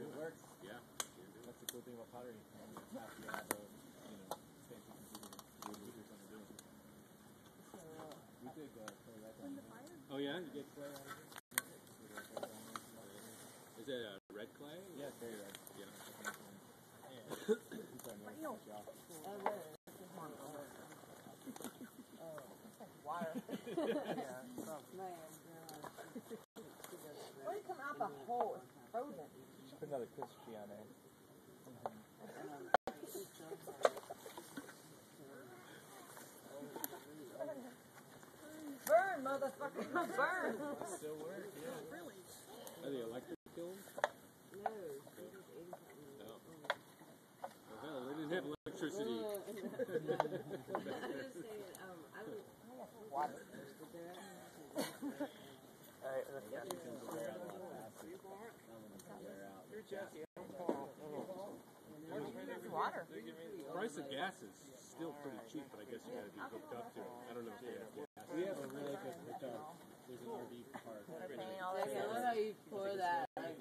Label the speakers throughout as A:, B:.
A: do
B: It
A: it.
B: works.
A: Yeah, can do it.
B: That's the cool thing about pottery. You don't have to have a, you know, fancy computer or computers on your doing. We did uh, play that down here.
A: Oh yeah,
B: You get clay out of it. With a clay down there, some other things.
A: is it a red clay?
B: Yeah, it's very red.
A: Yeah.
B: He's trying to make a shop.
C: Why did it come out the hole? It's frozen.
B: Put another Christmas tree on there.
C: Burn, motherfucker, burn.
B: It Still work, yeah. Really?
A: Are they electric kilns? No. No. Oh hell, they didn't have electricity.
B: Alright, let's go. Wear out a lot faster. Some of them can wear out. You're Jesse.
C: Water.
A: Price of gas is still pretty cheap, but I guess you gotta be hooked up to it. I don't know if they have gas.
B: We have a really good hookup. There's an RV park.
C: Paying all that.
D: I love how you pour that. Like,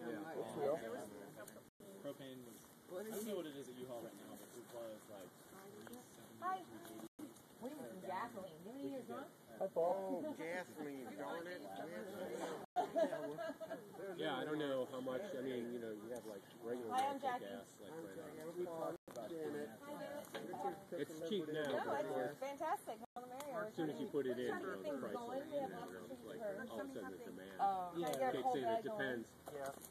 B: Propane was, I don't know what it is at U-Haul right now, but it was like
C: Hi. We need some gasoline. Give me yours, huh?
E: Oh, gasoline, darn it.
A: Yeah, I don't know how much. I mean, you know, you have like regular
C: Hi, I'm Jackie.
A: gas, like right now.
B: We talked about doing it.
A: It's cheap now,
C: No,
A: but of
C: it's
A: course,
C: fantastic. All the merrier.
A: as soon as you put it in, you know, the price will,
C: We
A: you
C: have
A: know, it's like all of a sudden the demand
C: Oh, trying to get a
A: kicks in. It
C: going.
A: depends.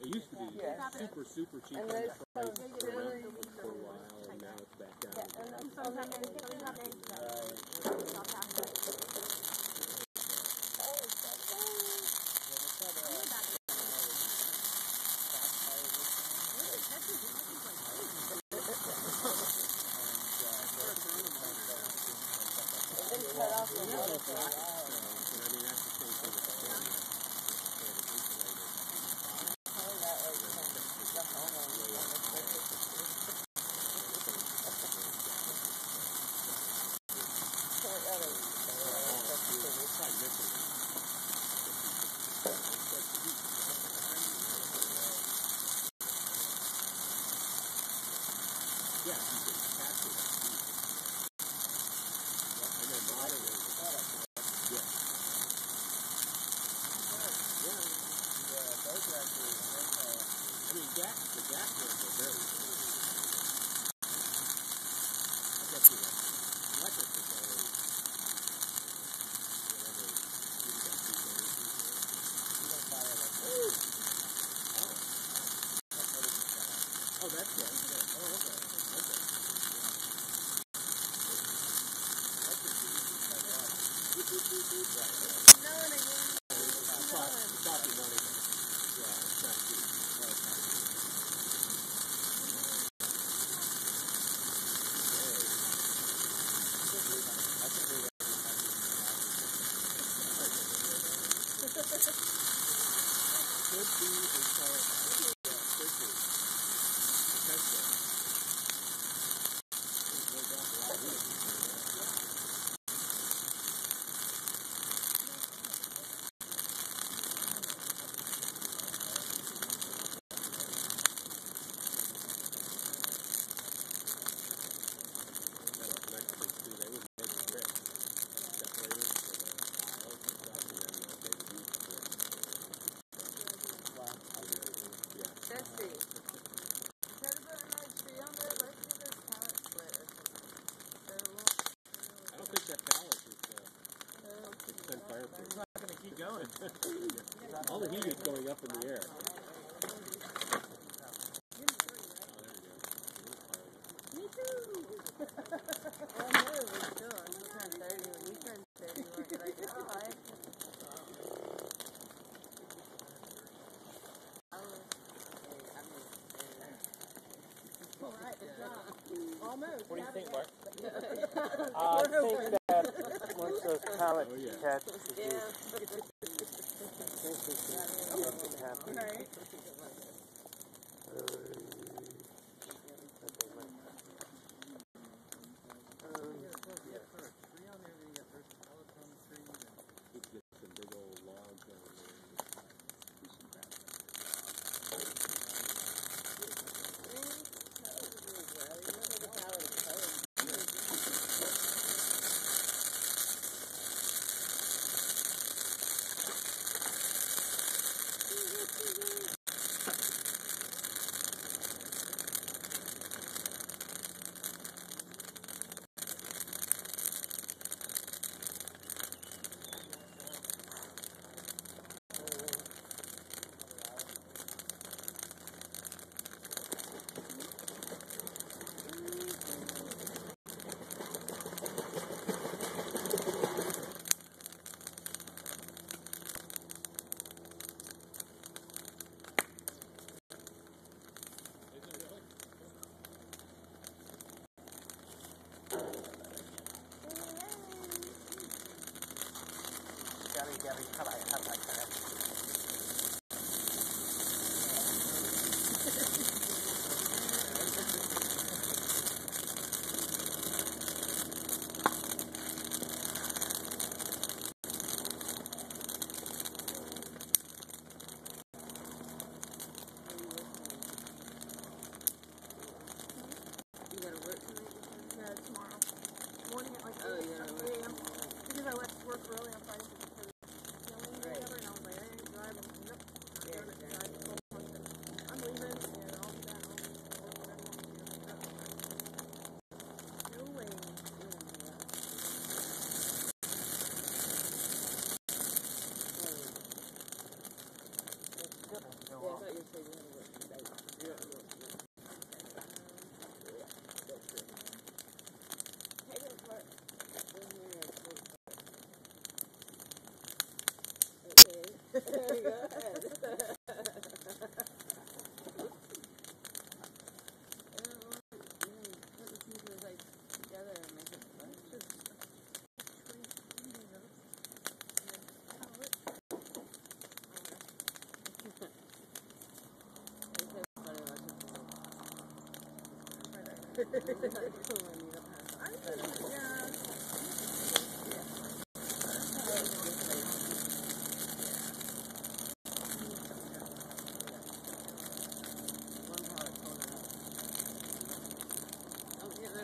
A: It used to be super, super cheap
D: And
A: on the price for
D: really
A: for a while, and now it's back down.
C: Yeah, and sometimes they don't have eggs.
A: And I mean, that's the same thing with the phone. It's insulated. Yeah, you can capture that heat. And then moderate it. Yeah. I mean, gas, the gas ones are very cheap. I bet you that electric is always, whatever, you got two things. Oh, that's right. Yeah. Oh, okay. Okay. It's cost- it's costing money, but yeah, it's not cheap. Right, it's not cheap. Could be a. Yeah, could be. Potentially. That'll connect to too. They would make a grip. Separators for the piles and stuff, and then uh, they would use it for Yeah.
D: Jesse. Try to put another tree on there. Let's see this pallet split or something. There won't-
A: I don't think that pallet is uh,
D: there won't be
A: been fireproof.
B: It's not gonna keep going.
A: All the heat is going up in the air. There you
D: no, we're still. I'm still 30. When you 30, you weren't like, I I was,
C: All right, good job. Almost.
E: What do you think, Mark?
D: Uh,
E: I think that once those pallets
A: Oh, yeah.
E: catch,
D: yeah.
E: I think we can make it happen.
C: Right.
A: You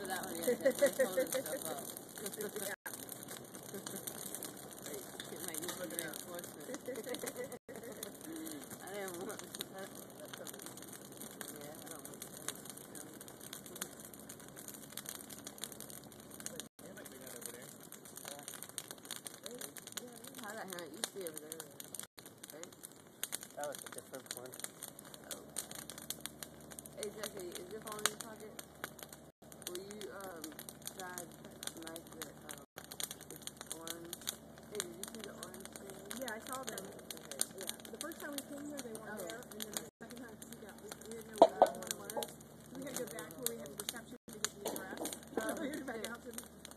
F: that
D: one yet. That's pulling stuff out. Like, it might be for the reinforcement. I didn't want that. That's something. Yeah, I don't want that. How that hand you see over there, right?
F: That was a different one.
D: Hey Jesse, is your phone in your pocket? Will you um try to knife the um the orange? Hey, did you see the orange thing?
C: Yeah, I saw them.
D: Okay.
C: Yeah. The first time we came here, they weren't
D: Oh.
C: there, and then the second time, we got, we we didn't know where that one was. We had to go back where we had the reception to get the address. So we had to back out to,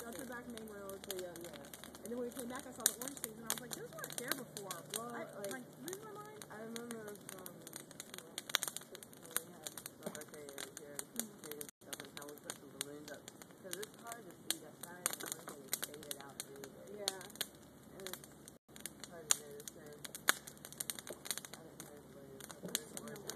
C: out to the back main road.
D: So yeah, yeah.
C: And then when we came back, I saw the orange trees, and I was like, those weren't there before.
D: Well,
C: I,
D: like-
C: like, lose my mind.
D: I remember from when we had my birthday here in Kansas and stuff and how we put some balloons up. Because it's hard to see that side and one thing is faded out really big.
C: Yeah.
D: And it's hard to notice then. I didn't notice balloons. but there's orange.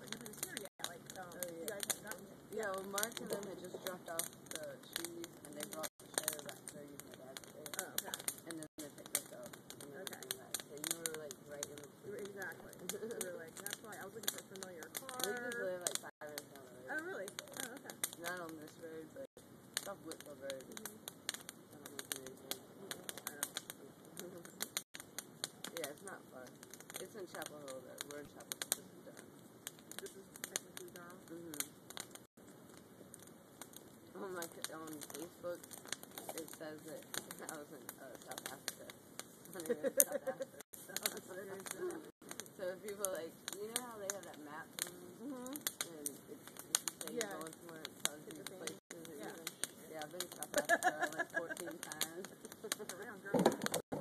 C: But nobody's here yet. Like, um,
D: Oh,
C: you
D: yeah.
C: guys have gotten it.
D: Yeah, well, Mark and them had just dropped off the trees, and they brought the shredder back to use my dad's place.
C: Oh, okay.
D: And then they picked us up. And then
C: Okay.
D: came back. So you were like right in
C: We
D: between.
C: were- Exactly. we were like, that's why I was looking for a familiar
D: We just
C: car.
D: live like five minutes down the
C: Oh,
D: road.
C: really? Oh, okay.
D: Not on this road, but it's off Whitfield Road. I don't know if you know anything. yeah, it's not far. It's in Chapel Hill, though. We're in Chapel Hill. This is done.
C: This is technically Durham.
D: Mm-hmm. On my on Facebook, it says that I was in uh, South Africa. When they were in South Africa. so people like, you know how they have that map
C: Mm-hmm.
D: and it, if you say
C: Yeah.
D: going somewhere, it tells you
C: It's
D: places that
C: Yeah.
D: Yeah, I've been to South Africa. Went 14 times.
C: Around Durham.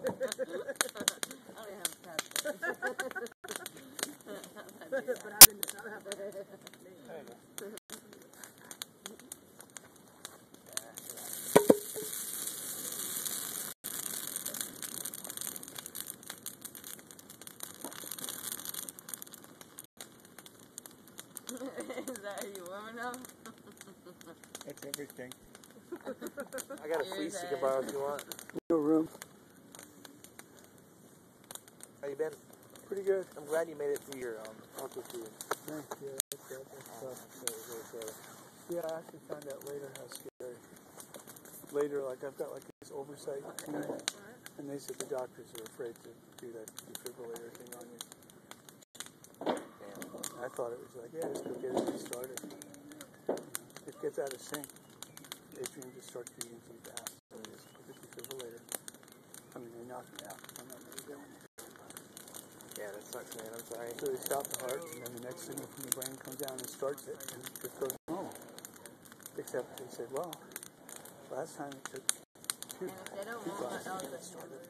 D: I don't even have a passport.
C: but I've been to South Africa.
D: Is that how you warming up?
G: That's everything.
F: I got a
D: Here's
F: fleece you
D: a-
F: can borrow if you want.
G: No room.
F: How you been?
G: Pretty good.
F: I'm glad you made it through your um, altitude.
G: Thanks. Yeah, that's good. That's tough.
F: So it really scary.
G: Yeah, I actually found out later how scary. Later, like I've got like this oversight team, and they said the doctors are afraid to do that defibrillator thing on you.
F: Damn.
G: I thought it was like, yeah, just go get it restarted. It gets out of sync. Adrian just starts using some gas. So just put the defibrillator. I mean, they knocked me out. I'm not really going.
F: Yeah, that sucks, man. I'm sorry.
G: So they stop the heart, and then the next signal from the brain comes down and starts it, and it just goes normal. Except they said, well, last time it took two,
D: And if they don't
G: two glasses to
D: the
G: it started.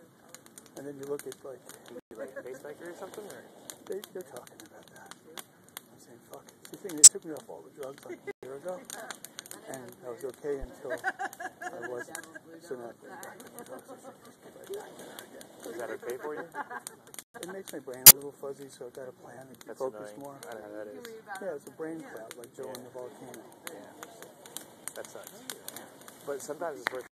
G: And then you look at like
F: You like a pace maker or something? Or?
G: they, they're talking about that. I'm saying fuck it. See, the thing they took me off all the drugs like a year ago, and I was okay until I wasn't. So now I'm back on the drugs. It's like, just get right back in there again.
F: Is that okay for you?
G: It makes my brain a little fuzzy, so I've got to plan and
F: That's
G: focus
F: annoying.
G: more.
F: I don't know how that is.
G: Yeah, it's a brain cloud like Joe in the volcano.
F: Yeah. That sucks. But sometimes it's worth